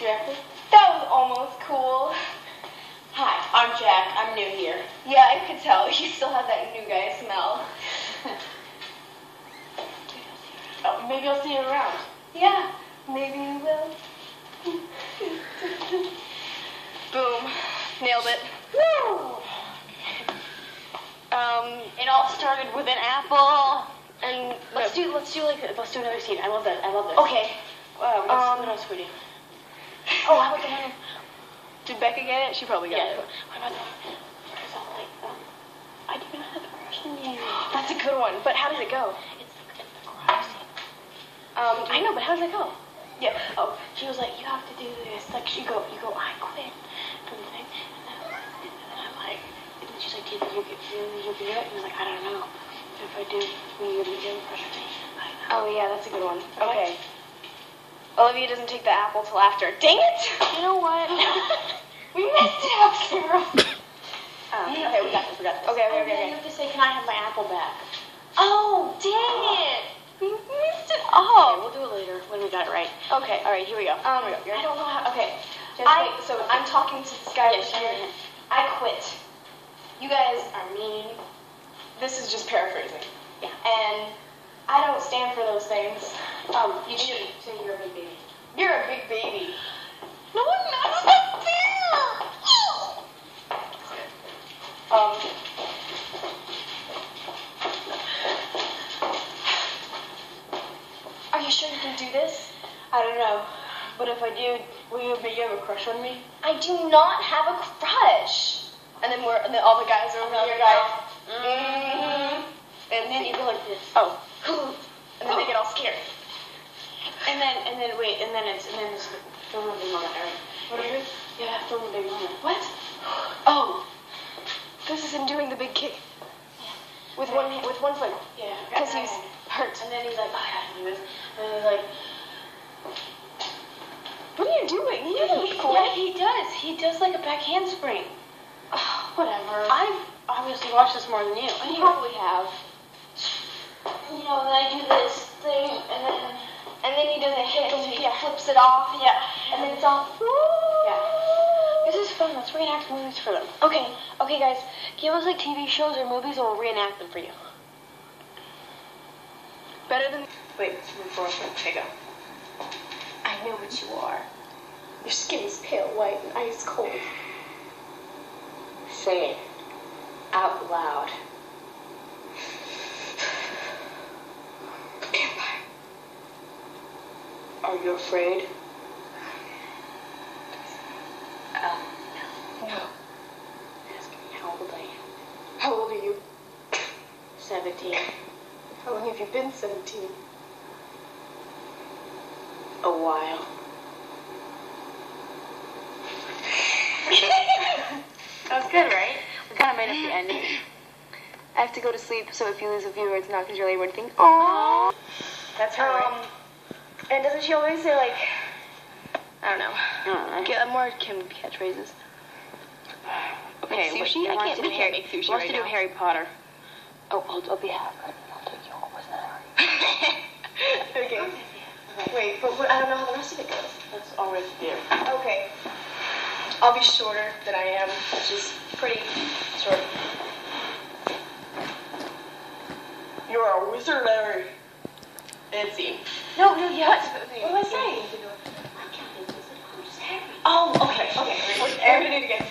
Jeffrey. That was almost cool. Hi, I'm Jack. I'm new here. Yeah, I could tell. You still have that new guy smell. oh, maybe I'll see you around. Yeah, maybe you will. Boom. Nailed it. Woo! Um, it all started with an apple. And let's do let's do like let's do another scene. I love that. I love that. Okay. Wow. Um, what else? Um, Oh, how about the one? Did Becca get it? She probably got Yeah. it. What about the one? Where's all like um, I do not have a crush on. That's a good one. But how does it go? It's it's the garage. Um, I know, but how does it go? Yeah. Oh, she was like, you have to do this. Like, she go, you go, I quit from the thing. And then, and then I'm like, and then she's like, do you think you could, do you think you could do it? And I was like, I don't know. If I do, will you give a crush on me? I know. Oh yeah, that's a good one. Okay. Olivia doesn't take the apple till after. Dang it! You know what? We messed it up, Sarah. Um, okay, we got this. We got this. Okay, okay, okay, okay. you have to say, can I have my apple back? Oh, dang it! We messed it Okay, we'll do it later when we got it right. Okay. All right, here we go. Um, here we go. I don't know how. Okay. Just I wait. so I'm talking to this guy Yeah, here. I quit. You guys are mean. This is just paraphrasing. Yeah. And I don't stand for those things. Um, you should say you're a big baby. You're a big baby. No, I'm not. I'm not. Um. Are you sure you can do this? I don't know, but if I do, will you make you have a crush on me? I do not have a crush. And then we're and then all the guys are over Another here guy. going. Mm-hmm. And then you go like this. Oh. And then they get all scared. And then, and then, wait, and then it's, and then it's film a big moment, alright? What are you? Yeah, film a big moment. What? Oh. This is him doing the big kick. With one with one foot. Yeah. Because he's hurt. And then he's like, oh, I gotta do this. And then he's like, What are you doing? You yeah, didn't he, quit. yeah, he does. He does like a back handspring. Whatever. I've obviously watched this more than you. you probably have. You know, then I do this thing, and then, And then he does a hit and he flips it off. yeah. And then it's all. Yeah. This is fun. Let's reenact movies for them. Okay. Okay, guys. Give us like TV shows or movies, and we'll reenact them for you. Better than. Wait, move forward. Okay, go. I know what you are. Your skin is pale white and ice cold. Say it out loud. Are you afraid? Um, No. no. Ask me how old I am. How old are you? 17. How long have you been 17? A while. That was good, right? We kind of made up the ending. I have to go to sleep, so if you lose a viewer, it's not because you're late or anything. Aww. That's her, Um, right? And doesn't she always say, like, I don't know, Uh, get more Kim catchphrases? okay, Like sushi? you I can't to do do Harry- Harry. sushi She wants right to do now. Harry Potter. Oh, I'll, I'll be half. I'll take you home with Harry. okay. Wait, but what, I don't know how the rest of it goes. That's already there. Okay. I'll be shorter than I am, which is pretty short. You're a wizard, Harry. And see. No, no, yeah. What? Was I saying? I'm Captain Wizard. I'm just Harry. Oh, okay, okay. Everybody do it again.